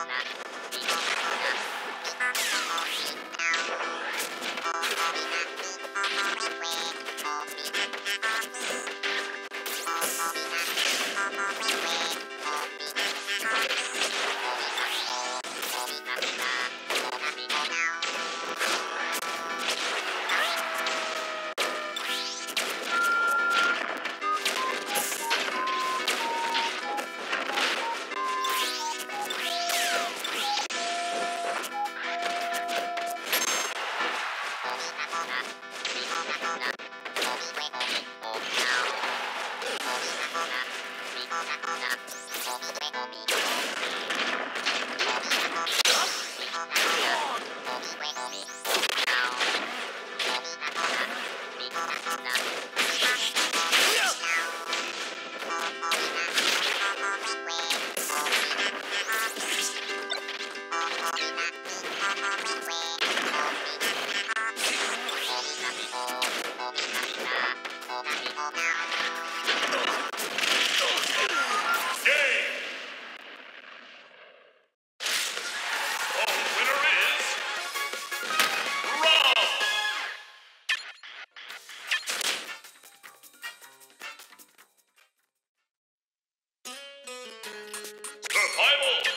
した。Game! survival.